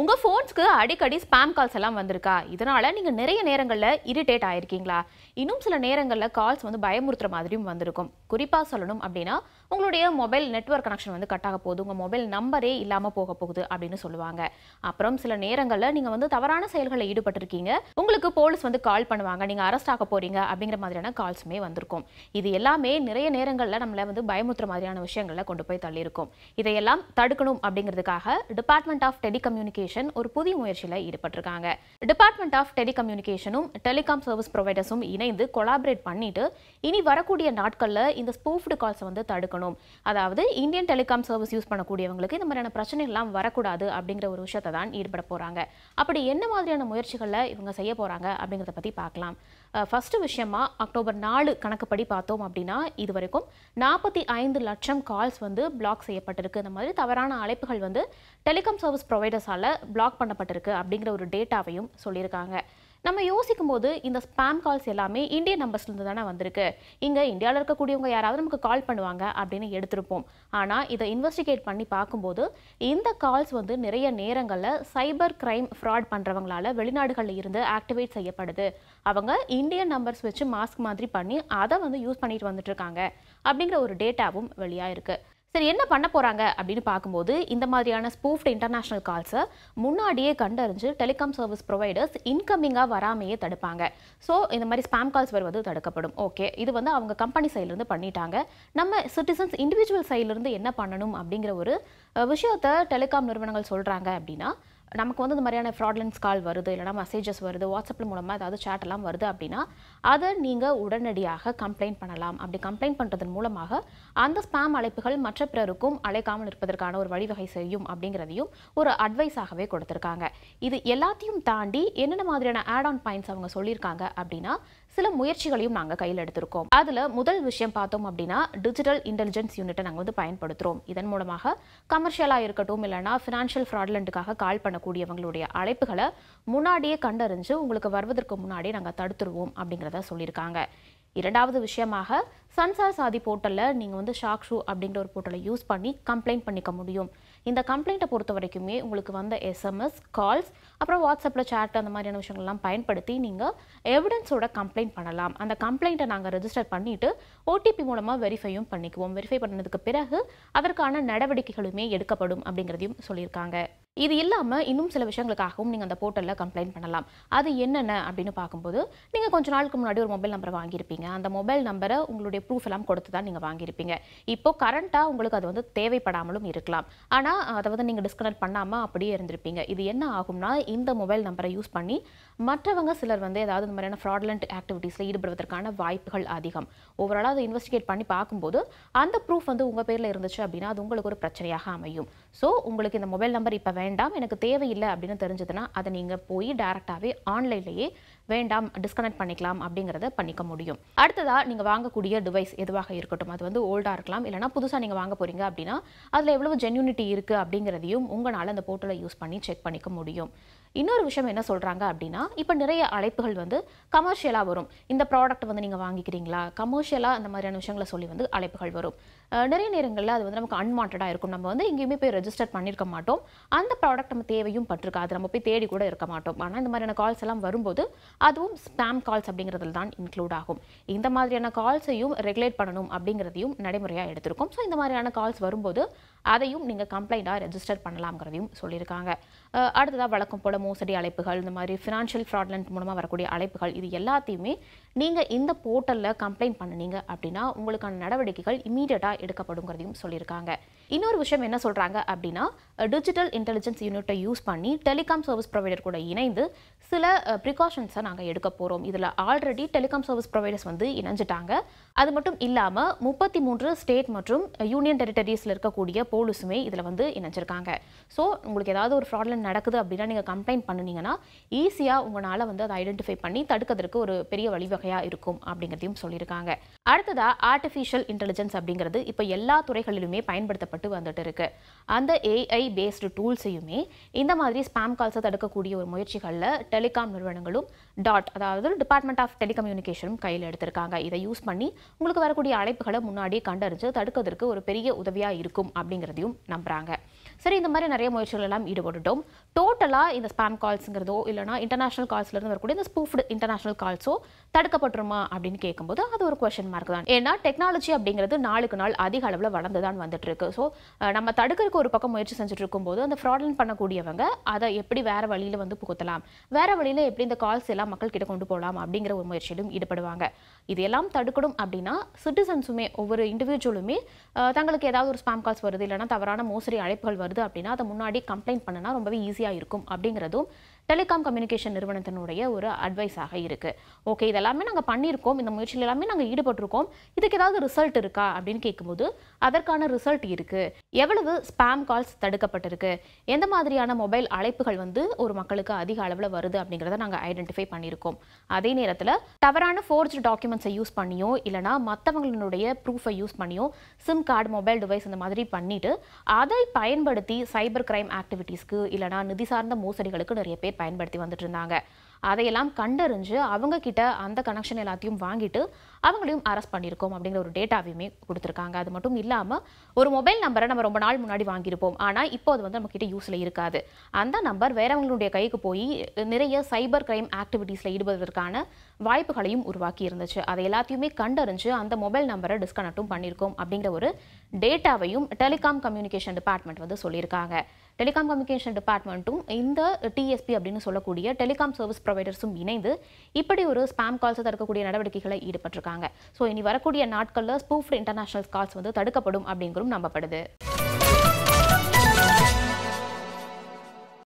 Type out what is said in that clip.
உங்கள் ஃபோன்ஸ்க்கு அடிக்கடி spam calls எல்லாம் வந்திருக்கா? இதனால் நீங்கள் நிறைய நேரங்களில் இரிட்டேட் ஆகிருக்கீங்களா இன்னும் சில நேரங்களில் கால்ஸ் வந்து பயமுறுத்துகிற மாதிரியும் வந்திருக்கும். குறிப்பாக சொல்லணும் அப்படின்னா உங்களுடைய மொபைல் நெட்வொர்க் கனெக்ஷன் வந்து கட் ஆக போகுது. உங்கள் மொபைல் நம்பரே இல்லாமல் போக போகுது அப்படின்னு சொல்லுவாங்க. அப்புறம் சில நேரங்களில் நீங்கள் வந்து தவறான செயல்களில் ஈடுபட்டிருக்கீங்க. உங்களுக்கு போலீஸ் வந்து கால் பண்ணுவாங்க. நீங்க அரெஸ்ட் ஆக போறீங்க அப்படிங்கிற மாதிரியான கால்ஸுமே வந்திருக்கும். இது எல்லாமே நிறைய நேரங்களில் நம்மளை வந்து பயமுத்துற மாதிரியான விஷயங்களில் கொண்டு போய் தள்ளியிருக்கும். இதையெல்லாம் தடுக்கணும் அப்படிங்கிறதுக்காக டிபார்ட்மெண்ட் ஆஃப் டெலிகம்யூனிகேஷன் ஒரு புதிய முயற்சியில் ஈடுபட்டிருக்காங்க. டிபார்ட்மெண்ட் ஆஃப் டெலிகம்யூனிகேஷனும் டெலிகாம் சர்வீஸ் ப்ரொவைடர்ஸும் இணைந்து கொலாபரேட் பண்ணிட்டு இனி வரக்கூடிய நாட்களில் இந்த ஸ்பூஃப்டு கால்ஸை வந்து தடுக்கணும். அதாவது இந்தியன் டெலிகாம் சர்வீஸ் யூஸ் பண்ணக்கூடியவங்களுக்கு இந்த மாதிரியான பிரச்சனைகள்லாம் வரக்கூடாது அப்படிங்கிற ஒரு விஷயத்தை தான் ஈடுபட போகிறாங்க அப்படி என்ன மாதிரியான முயற்சிகளை இவங்க செய்ய போகிறாங்க அப்படிங்கிறத பற்றி பார்க்கலாம். ஃபஸ்ட்டு விஷயமா அக்டோபர் நாலு கணக்குப்படி பார்த்தோம் அப்படின்னா இது வரைக்கும் நாற்பத்தி ஐந்து லட்சம் கால்ஸ் வந்து பிளாக் செய்யப்பட்டிருக்கு. இந்த மாதிரி தவறான அழைப்புகள் வந்து டெலிகாம் சர்வீஸ் ப்ரொவைடர்ஸால் பிளாக் பண்ணப்பட்டிருக்கு அப்படிங்கிற ஒரு டேட்டாவையும் சொல்லியிருக்காங்க. நம்ம யோசிக்கும் போது இந்த ஸ்பாம் கால்ஸ் எல்லாமே இந்தியன் நம்பர்ஸ்லேருந்து தானே வந்திருக்கு. இங்கே இந்தியாவில் இருக்கக்கூடியவங்க யாராவது நமக்கு கால் பண்ணுவாங்க அப்படின்னு எடுத்திருப்போம். ஆனால் இதை இன்வெஸ்டிகேட் பண்ணி பார்க்கும்போது இந்த கால்ஸ் வந்து நிறைய நேரங்களில் சைபர் கிரைம் ஃப்ராட் பண்ணுறவங்களால வெளிநாடுகளில் இருந்து ஆக்டிவேட் செய்யப்படுது. அவங்க இந்தியன் நம்பர்ஸ் வச்சு மாஸ்க் மாதிரி பண்ணி அதை வந்து யூஸ் பண்ணிட்டு வந்துட்டு இருக்காங்க அப்படிங்கிற ஒரு டேட்டாவும் வெளியாக இருக்குது சரி என்ன பண்ண போகிறாங்க அப்படின்னு பார்க்கும்போது இந்த மாதிரியான ஸ்பூஃப்ட் இன்டர்நேஷ்னல் கால்ஸை முன்னாடியே கண்டறிஞ்சு டெலிகாம் சர்வீஸ் ப்ரொவைடர்ஸ் இன்கமிங்காக வராமையே தடுப்பாங்க. ஸோ இந்த மாதிரி ஸ்பாம் கால்ஸ் வருவது தடுக்கப்படும். ஓகே இது வந்து அவங்க கம்பெனி சைட்லேருந்து பண்ணிட்டாங்க. நம்ம சிட்டிசன்ஸ் இண்டிவிஜுவல் சைட்லேருந்து என்ன பண்ணணும் அப்படிங்கிற ஒரு விஷயத்தை டெலிகாம் நிறுவனங்கள் சொல்கிறாங்க அப்படின்னா நமக்கு வந்து இந்த மாதிரியான ஃப்ராட்லன்ஸ் கால் வருது இல்லைனா மெசேஜஸ் வருது வாட்ஸ்அப்பில் மூலமாக ஏதாவது சேட்டெல்லாம் வருது அப்படின்னா அதை நீங்கள் உடனடியாக கம்ப்ளைண்ட் பண்ணலாம். அப்படி கம்ப்ளைண்ட் பண்ணுறதன் மூலமாக அந்த ஸ்பாம் அழைப்புகள் மற்ற பிறருக்கும் அழைக்காமல் இருப்பதற்கான ஒரு வழிவகை செய்யும் அப்படிங்கிறதையும் ஒரு அட்வைஸாகவே கொடுத்துருக்காங்க. இது எல்லாத்தையும் தாண்டி என்னென்ன மாதிரியான ஆட் ஆன் பாயிண்ட்ஸ் அவங்க சொல்லியிருக்காங்க அப்படின்னா சில முயற்சிகளையும் நாங்கள் கையில் எடுத்திருக்கோம். அதில் முதல் விஷயம் பார்த்தோம் அப்படின்னா டிஜிட்டல் இன்டெலிஜென்ஸ் யூனிட்டை நாங்கள் வந்து பயன்படுத்துகிறோம் இதன் மூலமாக கமர்ஷியலாக இருக்கட்டும் இல்லைனா ஃபினான்ஷியல் ஃப்ராட்லண்ட்டுக்காக கால் பண்ணக்கூடியவங்களுடைய அழைப்புகளை முன்னாடியே கண்டறிஞ்சு உங்களுக்கு வருவதற்கு முன்னாடியே நாங்கள் தடுத்துருவோம் அப்படிங்கிறத சொல்லியிருக்காங்க. இரண்டாவது விஷயமாக சன்சார் சாதி போர்ட்டலில் நீங்கள் வந்து ஷாக்ஷூ அப்படிங்கிற ஒரு போர்ட்டலை யூஸ் பண்ணி கம்ப்ளைண்ட் பண்ணிக்க முடியும். இந்த கம்ப்ளைண்ட்டை பொறுத்த வரைக்குமே உங்களுக்கு வந்த எஸ்எம்எஸ் கால்ஸ் அப்புறம் வாட்ஸ்அப்பில் சேட் அந்த மாதிரியான விஷயங்கள்லாம் பயன்படுத்தி நீங்கள் எவிடன்ஸோட கம்ப்ளைண்ட் பண்ணலாம். அந்த கம்ப்ளைண்ட்டை நாங்கள் ரெஜிஸ்டர் பண்ணிவிட்டு ஓடிபி மூலமாக வெரிஃபையும் பண்ணிக்குவோம். வெரிஃபை பண்ணதுக்கு பிறகு அதற்கான நடவடிக்கைகளுமே எடுக்கப்படும் அப்படிங்கிறதையும் சொல்லியிருக்காங்க. இது இல்லாமல் இன்னும் சில விஷயங்களுக்காகவும் நீங்கள் அந்த போர்ட்டலில் கம்ப்ளைண்ட் பண்ணலாம். அது என்னென்ன அப்படின்னு பார்க்கும்போது நீங்கள் கொஞ்ச நாளுக்கு முன்னாடி ஒரு மொபைல் நம்பரை வாங்கியிருப்பீங்க. அந்த மொபைல் நம்பரை உங்களுடைய ப்ரூஃப் எல்லாம் கொடுத்து தான் நீங்கள் வாங்கியிருப்பீங்க. இப்போ கரண்ட்டாக உங்களுக்கு அது வந்து தேவைப்படாமலும் இருக்கலாம். ஆனால் அதை வந்து நீங்கள் டிஸ்கனெக்ட் பண்ணாமல் அப்படியே இருந்திருப்பீங்க. இது என்ன ஆகும்னா இந்த மொபைல் நம்பரை யூஸ் பண்ணி மற்றவங்க சிலர் வந்து ஏதாவது இந்த மாதிரியான ஃப்ராட்லண்ட் ஆக்டிவிட்டீஸில் ஈடுபடுவதற்கான வாய்ப்புகள் அதிகம். ஓவராலாக அதை இன்வெஸ்டிகேட் பண்ணி பார்க்கும்போது அந்த ப்ரூஃப் வந்து உங்கள் பேரில் இருந்துச்சு அப்படின்னா அது உங்களுக்கு ஒரு பிரச்சனையாக அமையும். ஸோ உங்களுக்கு இந்த மொபைல் நம்பர் இப்போ வேண்டாம் எனக்கு தேவையில்லை அப்படின்னு தெரிஞ்சதுன்னா அதை நீங்கள் போய் டேரெக்டாகவே ஆன்லைன்லேயே வேண்டாம் டிஸ்கனெக்ட் பண்ணிக்கலாம் அப்படிங்கிறத பண்ணிக்க முடியும். அடுத்ததாக நீங்கள் வாங்கக்கூடிய டிவைஸ் எதுவாக இருக்கட்டும் அது வந்து ஓல்டாக இருக்கலாம் இல்லைனா புதுசாக நீங்கள் வாங்க போகிறீங்க அப்படின்னா அதில் எவ்வளவு ஜென்யூனிட்டி இருக்குது அப்படிங்கிறதையும் உங்களால் அந்த போர்ட்டலை யூஸ் பண்ணி செக் பண்ணிக்க முடியும். இன்னொரு விஷயம் என்ன சொல்கிறாங்க அப்படின்னா இப்போ நிறைய அழைப்புகள் வந்து கமர்ஷியலாக வரும். இந்த ப்ராடக்ட் வந்து நீங்கள் வாங்கிக்கிறீங்களா? கமர்ஷியலாக அந்த மாதிரியான விஷயங்களை சொல்லி வந்து அழைப்புகள் வரும். நிறைய நேரங்களில் அது வந்து நமக்கு அன்வான்டாக இருக்கும். நம்ம வந்து எங்கேயுமே போய் ரெஜிஸ்டர் பண்ணியிருக்க மாட்டோம். அந்த ப்ராடக்ட் நம்ம தேவையும் பட்டிருக்காது நம்ம போய் தேடி கூட இருக்க மாட்டோம். ஆனால் இந்த மாதிரியான கால்ஸ் எல்லாம் வரும்போது அதுவும் ஸ்பாம் கால்ஸ் அப்படிங்கிறதுல தான் இன்க்ளூட் ஆகும். இந்த மாதிரியான கால்ஸையும் ரெகுலேட் பண்ணணும் அப்படிங்கிறதையும் நடைமுறையாக எடுத்திருக்கோம். ஸோ இந்த மாதிரியான கால்ஸ் வரும்போது அதையும் நீங்கள் கம்ப்ளைண்ட்டாக ரெஜிஸ்டர் பண்ணலாம்ங்கிறதையும் சொல்லியிருக்காங்க. அடுத்ததாக வழக்கம் போல மோசடி அழைப்புகள் இந்த மாதிரி ஃபினான்ஷியல் ஃப்ராட்லண்ட் மூலமாக வரக்கூடிய அழைப்புகள் இது எல்லாத்தையுமே நீங்கள் இந்த போர்ட்டலில் கம்ப்ளைண்ட் பண்ணுனீங்க அப்படின்னா உங்களுக்கான நடவடிக்கைகள் இமீடியட்டாக எடுக்கப்படுங்கிறதையும் சொல்லியிருக்காங்க. இன்னொரு விஷயம் என்ன சொல்கிறாங்க அப்படின்னா டிஜிட்டல் இன்டெலிஜென்ஸ் யூனிட்டை யூஸ் பண்ணி டெலிகாம் சர்வீஸ் ப்ரொவைடர் கூட இணைந்து சில ப்ரிகாஷன்ஸை நாங்கள் எடுக்க போகிறோம் இதில் ஆல்ரெடி டெலிகாம் சர்வீஸ் ப்ரொவைடர்ஸ் வந்து இணைஞ்சிட்டாங்க. அது மட்டும் இல்லாமல் முப்பத்தி மூன்று ஸ்டேட் மற்றும் யூனியன் டெரிட்டரிஸில் இருக்கக்கூடிய போலீஸுமே இதில் வந்து இணைஞ்சிருக்காங்க. ஸோ உங்களுக்கு ஏதாவது ஒரு ஃப்ராட்லன் நடக்குது அப்படின்னா நீங்கள் கம்ப்ளைண்ட் பண்ணுனீங்கன்னா ஈஸியாக உங்களால் வந்து அதை ஐடென்டிஃபை பண்ணி தடுக்கிறதுக்கு ஒரு பெரிய வழிவகையாக இருக்கும் அப்படிங்கிறதையும் சொல்லியிருக்காங்க. அடுத்ததாக ஆர்டிஃபிஷியல் இன்டெலிஜென்ஸ் அப்படிங்கிறது இப்போ எல்லா துறைகளிலுமே பயன்படுத்தப்பட்டு வந்துட்டு இருக்கு. அந்த ஏஐ பேஸ்டு டூல்ஸையுமே இந்த மாதிரி ஸ்பாம் கால்ஸை தடுக்கக்கூடிய ஒரு முயற்சிகளில் டெலிகாம் நிறுவனங்களும் டாட் அதாவது டிபார்ட்மெண்ட் ஆஃப் டெலிகம்யூனிகேஷனும் கையில் எடுத்திருக்காங்க. இதை யூஸ் பண்ணி உங்களுக்கு வரக்கூடிய அழைப்புகளை முன்னாடியே கண்டறிஞ்சு தடுக்கிறதுக்கு ஒரு பெரிய உதவியாக இருக்கும் அப்படிங்கிறதையும் நம்புறாங்க. சரி இந்த மாதிரி நிறைய முயற்சிகள் எல்லாம் ஈடுபட்டுட்டோம். டோட்டலாக இந்த ஸ்பாம் கால்ஸுங்கிறதோ இல்லைனா இன்டர்நேஷனல் கால்ஸ்லேருந்து வரக்கூடிய இந்த ஸ்பூஃப்டு இன்டர்நேஷனல் கால்ஸோ தடுக்கப்பட்டுருமா அப்படின்னு கேட்கும்போது அது ஒரு கொஷின் மார்க் தான். ஏன்னா டெக்னாலஜி அப்படிங்கிறது நாளுக்கு நாள் அதிக அளவில் வளர்ந்து தான் வந்துட்டு இருக்கு ஸோ நம்ம தடுக்கிறதுக்கு ஒரு பக்கம் முயற்சி செஞ்சுட்டு இருக்கும்போது அந்த ஃப்ராட்லன் பண்ணக்கூடியவங்க அதை எப்படி வேற வழியில் வந்து புகுத்தலாம்? வேற வழியில் எப்படி இந்த கால்ஸ் எல்லாம் மக்கள் கிட்ட கொண்டு போகலாம்? அப்படிங்கிற ஒரு முயற்சியிலும் ஈடுபடுவாங்க. இதெல்லாம் தடுக்கணும் அப்படின்னா சிட்டிசன்ஸுமே ஒவ்வொரு இண்டிவிஜுவலுமே தங்களுக்கு ஏதாவது ஒரு ஸ்பாம் கால்ஸ் வருது இல்லைனா தவறான மோசடி அழைப்புகள் வருது அப்படின்னா அதை முன்னாடி கம்ப்ளைண்ட் பண்ணனா ரொம்பவே ஈஸியாக இருக்கும் அப்படிங்கிறதும் டெலிகாம் கம்யூனிகேஷன் நிறுவனத்தினுடைய ஒரு அட்வைஸாக இருக்குது ஓகே இதெல்லாமே நாங்கள் பண்ணியிருக்கோம். இந்த முயற்சியில் எல்லாமே நாங்கள் ஈடுபட்டிருக்கோம். இதுக்கு ஏதாவது ரிசல்ட் இருக்கா அப்படின்னு கேட்கும்போது அதற்கான ரிசல்ட் இருக்குது எவ்வளவு ஸ்பாம் கால்ஸ் தடுக்கப்பட்டிருக்கு? எந்த மாதிரியான மொபைல் அழைப்புகள் வந்து ஒரு மக்களுக்கு அதிக அளவில் வருது அப்படிங்கிறத நாங்கள் ஐடென்டிஃபை பண்ணியிருக்கோம். அதே நேரத்தில் தவறான ஃபோர்ஜ் டாக்குமெண்ட்ஸை யூஸ் பண்ணியோ இல்லைனா மற்றவங்களுடைய ப்ரூஃபை யூஸ் பண்ணியோ சிம் கார்டு மொபைல் டிவைஸ் இந்த மாதிரி பண்ணிவிட்டு அதை பயன்படுத்தி சைபர் கிரைம் ஆக்டிவிட்டீஸ்க்கு இல்லைனா நிதி சார்ந்த மோசடிகளுக்கு நிறைய பேர் பயன்படுத்தி வந்துட்டு இருந்தாங்க அதையெல்லாம் கண்டறிஞ்சு அவங்க கிட்ட அந்த கனெக்ஷன் எல்லாத்தையும் வாங்கிட்டு அவங்களையும் அரெஸ்ட் பண்ணியிருக்கோம் அப்படிங்கிற ஒரு டேட்டாவையுமே கொடுத்துருக்காங்க. அது மட்டும் இல்லாமல் ஒரு மொபைல் நம்பரை நம்ம ரொம்ப நாள் முன்னாடி வாங்கியிருப்போம். ஆனால் இப்போ அது வந்து நம்ம கிட்ட யூஸில் இருக்காது. அந்த நம்பர் வேறவங்களுடைய கைக்கு போய் நிறைய சைபர் கிரைம் ஆக்டிவிட்டீஸில் ஈடுபடுவதற்கான வாய்ப்புகளையும் உருவாக்கி இருந்துச்சு. அதை எல்லாத்தையுமே கண்டறிஞ்சு அந்த மொபைல் நம்பரை டிஸ்கனெக்டும் பண்ணியிருக்கோம் அப்படிங்கிற ஒரு டேட்டாவையும் டெலிகாம் கம்யூனிகேஷன் டிபார்ட்மெண்ட் வந்து சொல்லியிருக்காங்க. டெலிகாம் கம்யூனிகேஷன் டிபார்ட்மெண்ட்டும் இந்த டிஎஸ்பி அப்படின்னு சொல்லக்கூடிய டெலிகாம் சர்வீஸ் ப்ரொவைடர்ஸும் இணைந்து இப்படி ஒரு ஸ்பாம் கால்ஸை தடுக்கக்கூடிய நடவடிக்கைகளை ஈடுபட்டிருக்காங்க. ஸோ இனி வரக்கூடிய நாட்களில் ஸ்பூஃப்ட் இன்டர்நேஷனல் கால்ஸ் வந்து தடுக்கப்படும் அப்படிங்கிறதும் நம்பப்படுது.